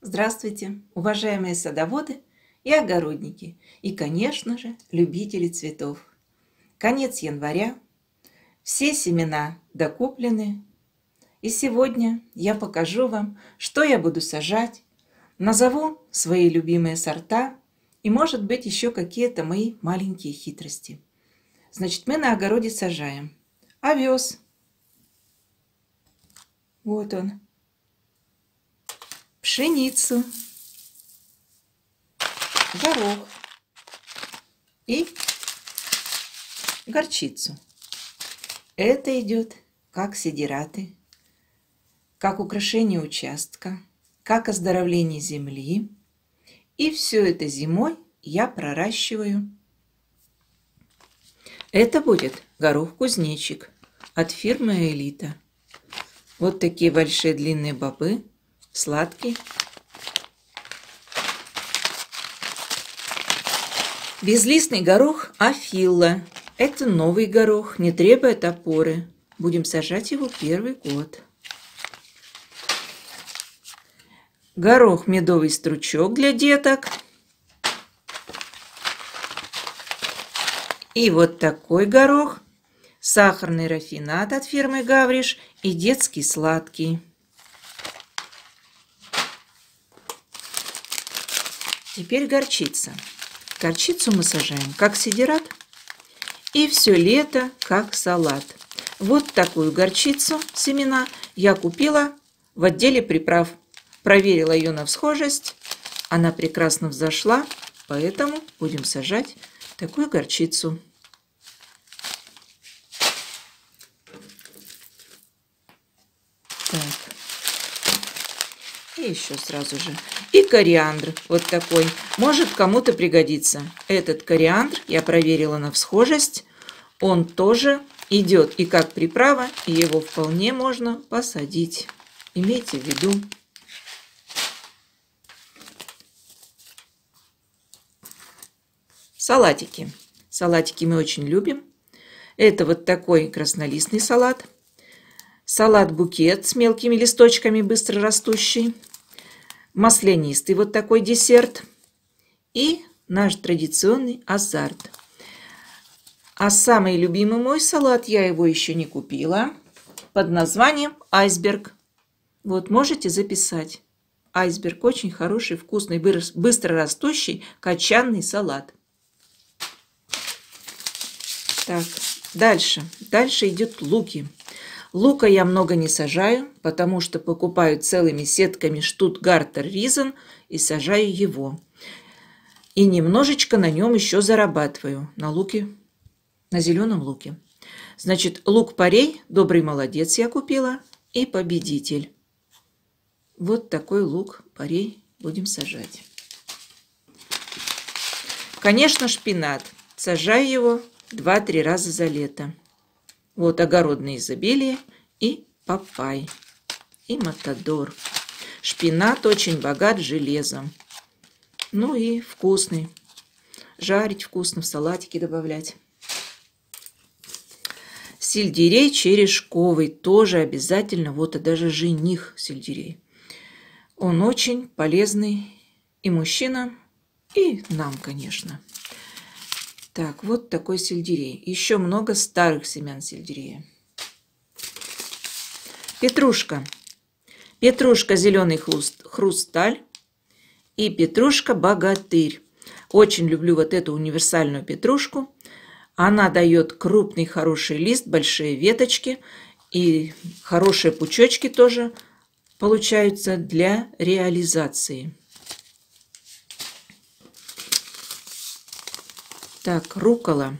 Здравствуйте, уважаемые садоводы и огородники, и, конечно же, любители цветов. Конец января, все семена докуплены, и сегодня я покажу вам, что я буду сажать, назову свои любимые сорта и, может быть, еще какие-то мои маленькие хитрости. Значит, мы на огороде сажаем овес. Вот он пшеницу, горох и горчицу. Это идет как сидираты, как украшение участка, как оздоровление земли. И все это зимой я проращиваю. Это будет горох-кузнечик от фирмы «Элита». Вот такие большие длинные бобы – сладкий. Безлистный горох Афилла. Это новый горох, не требует опоры. Будем сажать его первый год. Горох медовый стручок для деток. И вот такой горох. Сахарный рафинат от фирмы Гавриш и детский сладкий. Теперь горчица. Горчицу мы сажаем как сидират и все лето как салат. Вот такую горчицу, семена, я купила в отделе приправ. Проверила ее на всхожесть. Она прекрасно взошла, поэтому будем сажать такую горчицу. Еще сразу же. И кориандр вот такой. Может кому-то пригодиться. Этот кориандр я проверила на всхожесть. Он тоже идет и как приправа, и его вполне можно посадить. Имейте в виду. Салатики. Салатики мы очень любим. Это вот такой краснолистный салат. Салат-букет с мелкими листочками, быстро растущий маслянистый вот такой десерт и наш традиционный азарт. А самый любимый мой салат, я его еще не купила, под названием айсберг. Вот можете записать. Айсберг очень хороший, вкусный, быстро растущий, качанный салат. Так, дальше. Дальше идет луки. Лука я много не сажаю, потому что покупаю целыми сетками штутгартер ризен и сажаю его. И немножечко на нем еще зарабатываю, на луке, на зеленом луке. Значит, лук-порей, добрый молодец я купила, и победитель. Вот такой лук-порей будем сажать. Конечно, шпинат. Сажаю его 2-3 раза за лето. Вот огородное изобилие и папай, и матадор. Шпинат очень богат железом. Ну и вкусный. Жарить вкусно, в салатики добавлять. Сельдерей черешковый тоже обязательно, вот и даже жених сельдерей. Он очень полезный и мужчинам, и нам, конечно. Так, вот такой сельдерей. Еще много старых семян сельдерея. Петрушка. Петрушка зеленый хруст, хрусталь и петрушка богатырь. Очень люблю вот эту универсальную петрушку. Она дает крупный хороший лист, большие веточки и хорошие пучочки тоже получаются для реализации. Так, рукола.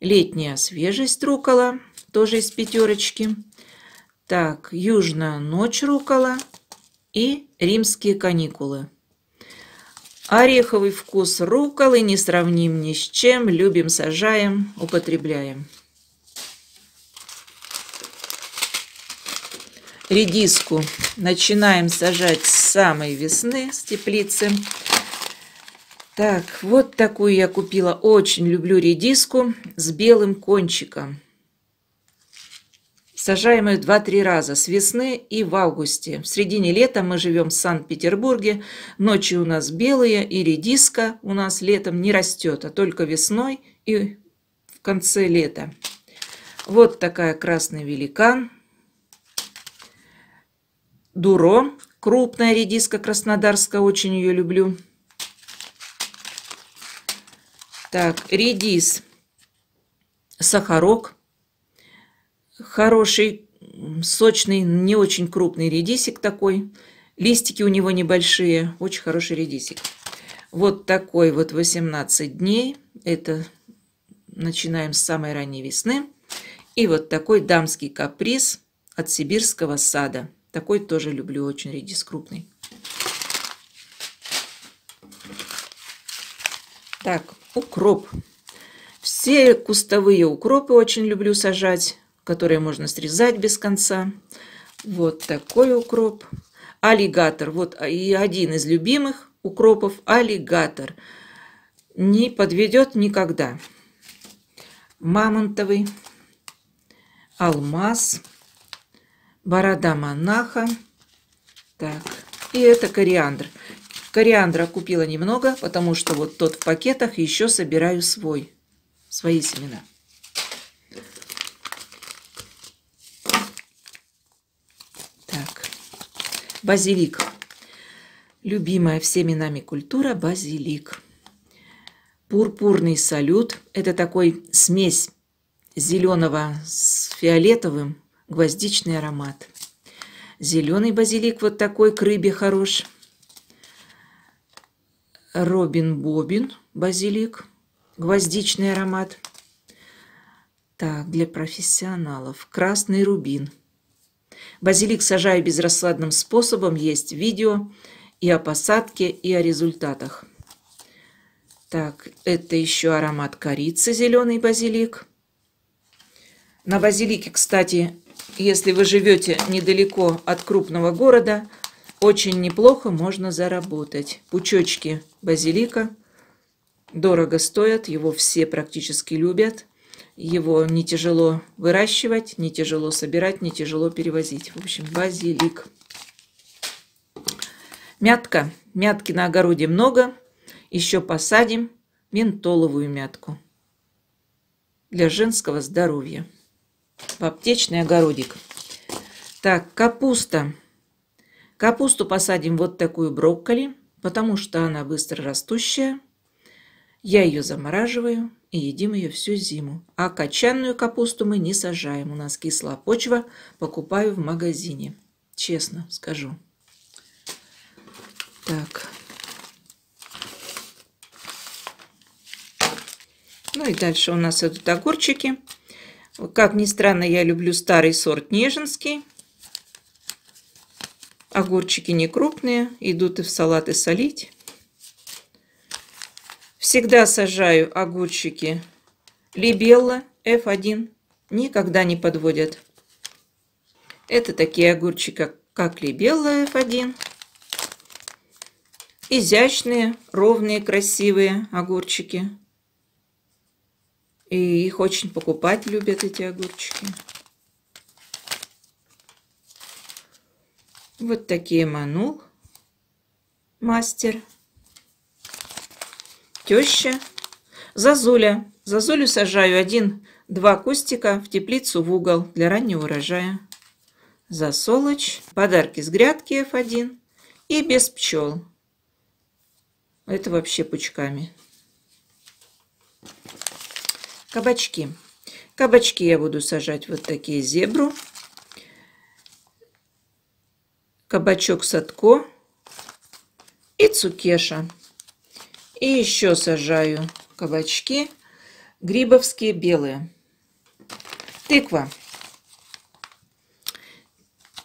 Летняя свежесть рукола, тоже из пятерочки. Так, южная ночь рукола и римские каникулы. Ореховый вкус руколы не сравним ни с чем. Любим, сажаем, употребляем. Редиску начинаем сажать с самой весны, с теплицы. Так, вот такую я купила. Очень люблю редиску с белым кончиком. Сажаем их 2-3 раза с весны и в августе. В середине лета мы живем в Санкт-Петербурге. Ночи у нас белые и редиска у нас летом не растет, а только весной и в конце лета. Вот такая красный великан. Дуро. Крупная редиска краснодарская, очень ее люблю. Так, редис. Сахарок хороший, сочный, не очень крупный редисик такой. Листики у него небольшие, очень хороший редисик. Вот такой вот 18 дней. Это начинаем с самой ранней весны. И вот такой дамский каприз от сибирского сада. Такой тоже люблю, очень редис крупный. Так, укроп. Все кустовые укропы очень люблю сажать которые можно срезать без конца. Вот такой укроп. Аллигатор. Вот и один из любимых укропов аллигатор. Не подведет никогда. Мамонтовый. Алмаз. Борода монаха. Так. И это кориандр. Кориандра купила немного, потому что вот тот в пакетах еще собираю свой. Свои семена. Базилик. Любимая всеми нами культура – базилик. Пурпурный салют – это такой смесь зеленого с фиолетовым, гвоздичный аромат. Зеленый базилик вот такой, к рыбе хорош. Робин Бобин базилик, гвоздичный аромат. Так, для профессионалов. Красный рубин – Базилик сажаю безрассадным способом. Есть видео и о посадке, и о результатах. Так, это еще аромат корицы, зеленый базилик. На базилике, кстати, если вы живете недалеко от крупного города, очень неплохо можно заработать. Пучочки базилика дорого стоят, его все практически любят. Его не тяжело выращивать, не тяжело собирать, не тяжело перевозить. В общем, базилик. Мятка. Мятки на огороде много. Еще посадим ментоловую мятку. Для женского здоровья. В аптечный огородик. Так, капуста. Капусту посадим вот такую брокколи, потому что она быстро растущая. Я ее замораживаю и едим ее всю зиму. А качанную капусту мы не сажаем. У нас кислая почва. Покупаю в магазине. Честно скажу. Так. Ну и дальше у нас идут огурчики. Как ни странно, я люблю старый сорт Нежинский. Огурчики не крупные, идут и в салаты солить. Всегда сажаю огурчики Либелла F1. Никогда не подводят. Это такие огурчики, как Либелла F1. Изящные, ровные, красивые огурчики. И их очень покупать любят, эти огурчики. Вот такие манул. Мастер теща. Зазуля. Зазулю сажаю один-два кустика в теплицу в угол для раннего урожая. Засолочь. Подарки с грядки F1. И без пчел. Это вообще пучками. Кабачки. Кабачки я буду сажать вот такие зебру. Кабачок садко и цукеша. И еще сажаю кабачки. Грибовские белые. Тыква.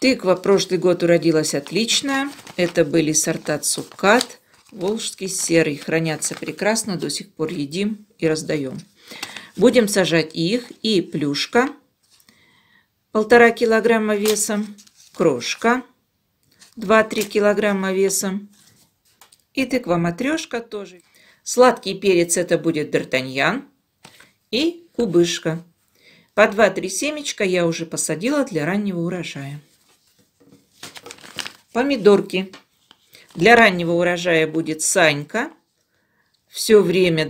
Тыква прошлый год уродилась отлично. Это были сорта цукат, волжский серый. Хранятся прекрасно, до сих пор едим и раздаем. Будем сажать их и плюшка. Полтора килограмма весом. Крошка. 2-3 килограмма весом. И тыква-матрешка тоже. Сладкий перец это будет д'Артаньян и кубышка. По 2-3 семечка я уже посадила для раннего урожая. Помидорки. Для раннего урожая будет Санька. Все время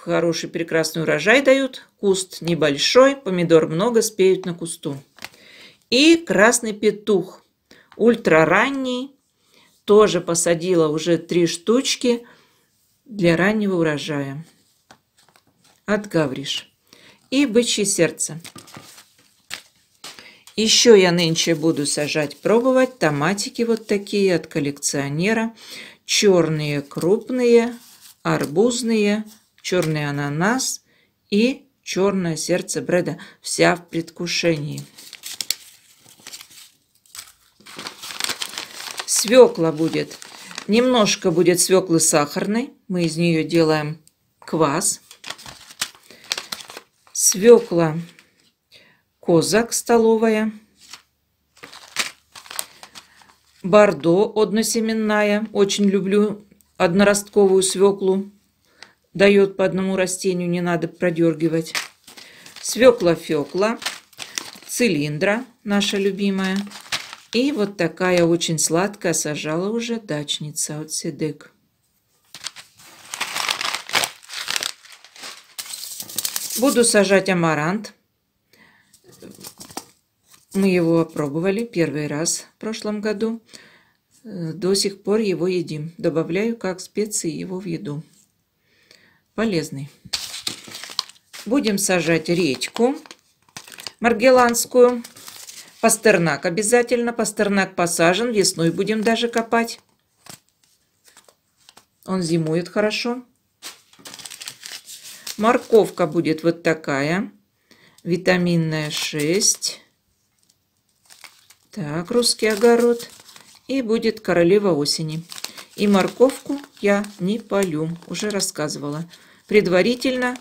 хороший прекрасный урожай дают. Куст небольшой, помидор много, спеют на кусту. И красный петух. Ультраранний. Тоже посадила уже три штучки для раннего урожая. От Гавриш. И бычье сердце. Еще я нынче буду сажать, пробовать томатики вот такие от коллекционера. Черные крупные, арбузные, черный ананас и черное сердце бреда. Вся в предвкушении. Свекла будет. Немножко будет свеклы сахарной. Мы из нее делаем квас. Свекла Козак столовая. Бордо односеменная. Очень люблю одноростковую свеклу. Дает по одному растению, не надо продергивать. Свекла-фекла. Цилиндра, наша любимая. И вот такая очень сладкая сажала уже дачница от Седек. Буду сажать амарант. Мы его опробовали первый раз в прошлом году. До сих пор его едим. Добавляю как специи его в еду. Полезный. Будем сажать редьку маргеланскую. Пастернак обязательно. Пастернак посажен. Весной будем даже копать. Он зимует хорошо. Морковка будет вот такая. Витаминная 6. Так, русский огород. И будет королева осени. И морковку я не полю, уже рассказывала. Предварительно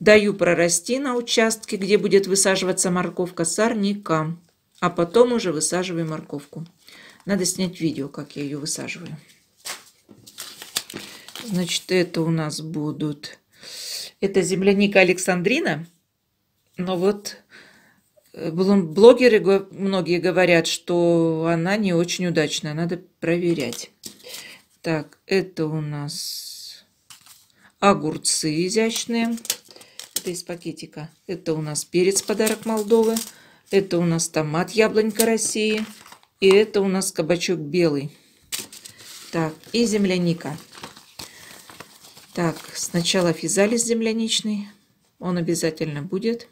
даю прорасти на участке, где будет высаживаться морковка сорнякам. А потом уже высаживаю морковку. Надо снять видео, как я ее высаживаю. Значит, это у нас будут... Это земляника Александрина. Но вот Блогеры многие говорят, что она не очень удачная, надо проверять. Так, это у нас огурцы изящные. Это из пакетика. Это у нас перец подарок Молдовы. Это у нас томат яблонька России. И это у нас кабачок белый. Так, и земляника. Так, сначала физалис земляничный. Он обязательно будет.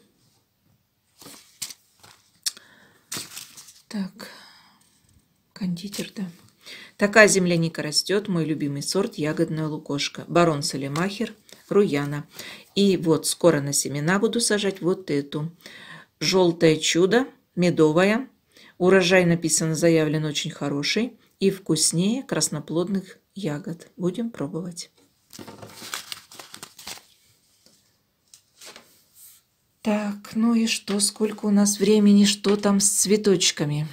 Так, кондитер, да. Такая земляника растет, мой любимый сорт, ягодная лукошка. Барон Салимахер, Руяна. И вот скоро на семена буду сажать вот эту. Желтое чудо, медовая. Урожай написано, заявлен очень хороший. И вкуснее красноплодных ягод. Будем пробовать. Так, ну и что, сколько у нас времени, что там с цветочками?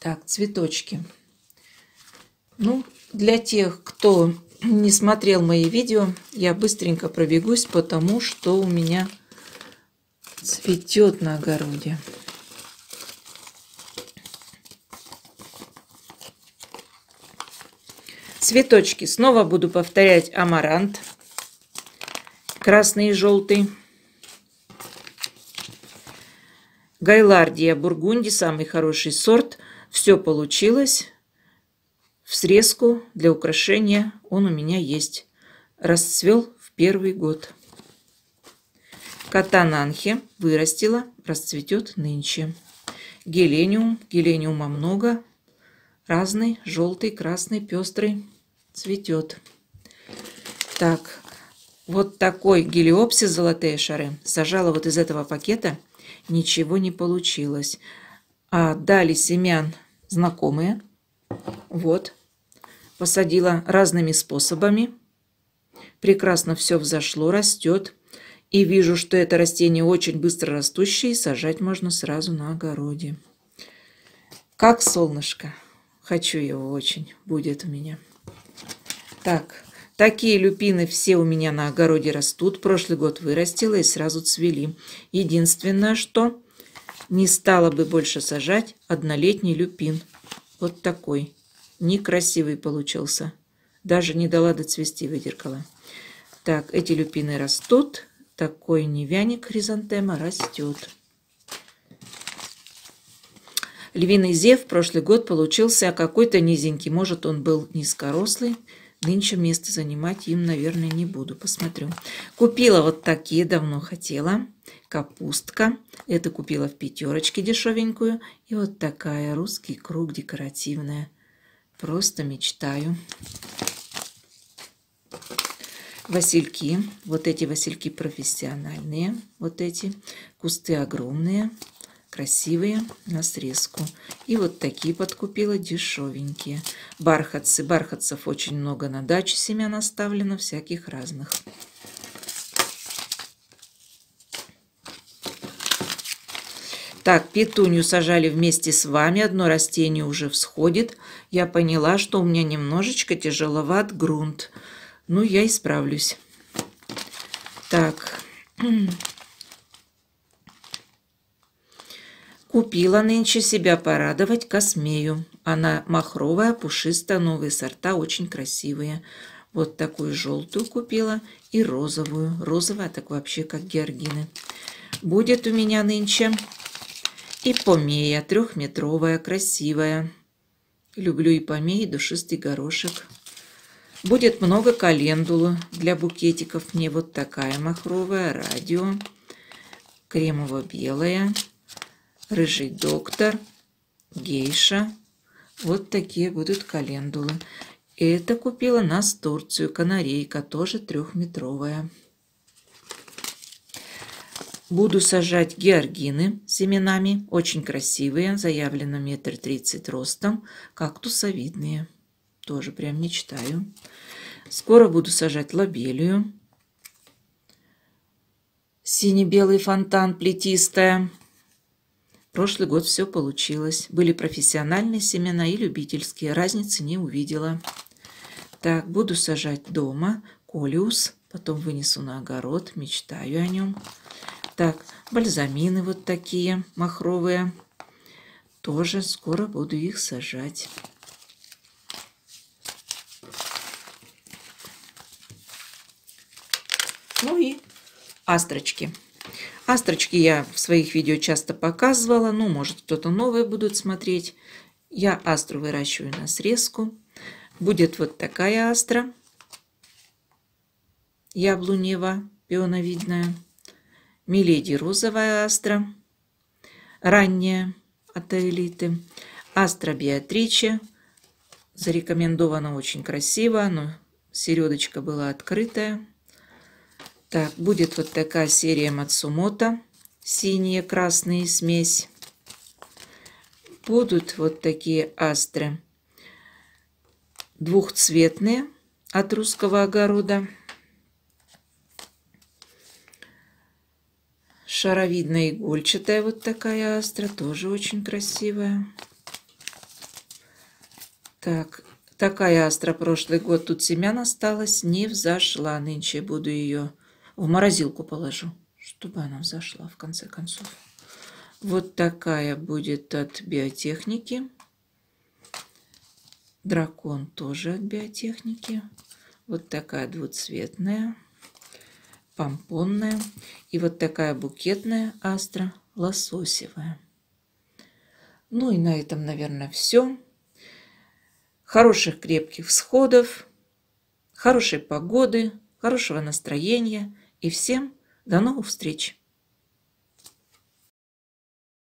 Так, цветочки. Ну, для тех, кто не смотрел мои видео, я быстренько пробегусь, потому что у меня цветет на огороде. Цветочки. Снова буду повторять амарант красный и желтый. Гайлардия бургунди, самый хороший сорт. Все получилось. В срезку для украшения он у меня есть. Расцвел в первый год. Катананхе вырастила, расцветет нынче. Гелениум, гелениума много. Разный, желтый, красный, пестрый. Цветет. Так, вот такой гелиопсис золотые шары сажала вот из этого пакета, ничего не получилось. А дали семян знакомые. Вот. Посадила разными способами. Прекрасно все взошло, растет. И вижу, что это растение очень быстро растущее, и сажать можно сразу на огороде. Как солнышко. Хочу его очень. Будет у меня. Так, Такие люпины все у меня на огороде растут. Прошлый год вырастила и сразу цвели. Единственное, что не стала бы больше сажать однолетний люпин. Вот такой. Некрасивый получился. Даже не дала доцвести, выдеркала. Так, эти люпины растут. Такой невяник хризантема растет. Львиный зев прошлый год получился какой-то низенький. Может, он был низкорослый. Нынче место занимать им, наверное, не буду. Посмотрю. Купила вот такие, давно хотела. Капустка. Это купила в пятерочке дешевенькую. И вот такая русский круг декоративная. Просто мечтаю. Васильки. Вот эти васильки профессиональные. Вот эти. Кусты огромные красивые на срезку. И вот такие подкупила дешевенькие. Бархатцы. Бархатцев очень много на даче семян оставлено, всяких разных. Так, петунью сажали вместе с вами. Одно растение уже всходит. Я поняла, что у меня немножечко тяжеловат грунт. Ну, я исправлюсь. Так, Купила нынче себя порадовать космею. Она махровая, пушистая, новые сорта, очень красивые. Вот такую желтую купила и розовую. Розовая так вообще как георгины. Будет у меня нынче и помея, трехметровая, красивая. Люблю и помеи, душистый горошек. Будет много календулы для букетиков. Мне вот такая махровая, радио, кремово-белая рыжий доктор, гейша. Вот такие будут календулы. Это купила настурцию, канарейка, тоже трехметровая. Буду сажать георгины семенами, очень красивые, заявлено метр тридцать ростом, кактусовидные, тоже прям мечтаю. Скоро буду сажать лобелию, сине-белый фонтан плетистая, Прошлый год все получилось. Были профессиональные семена и любительские. Разницы не увидела. Так, буду сажать дома. Колиус. Потом вынесу на огород. Мечтаю о нем. Так, бальзамины вот такие махровые. Тоже скоро буду их сажать. Ну и астрочки. Астрочки я в своих видео часто показывала, ну, может, кто-то новое будет смотреть. Я астру выращиваю на срезку. Будет вот такая астра, яблонева, пионовидная. Миледи розовая астра, ранняя от элиты. Астра Беатриче, зарекомендована очень красиво, но середочка была открытая. Так, будет вот такая серия Мацумото. Синие, красные смесь. Будут вот такие астры. Двухцветные от русского огорода. Шаровидная игольчатая вот такая астра. Тоже очень красивая. Так, такая астра прошлый год. Тут семян осталось. Не взошла. Нынче буду ее в морозилку положу, чтобы она взошла в конце концов. Вот такая будет от биотехники. Дракон тоже от биотехники. Вот такая двуцветная, помпонная. И вот такая букетная астра лососевая. Ну и на этом, наверное, все. Хороших крепких всходов, хорошей погоды, хорошего настроения – и всем до новых встреч!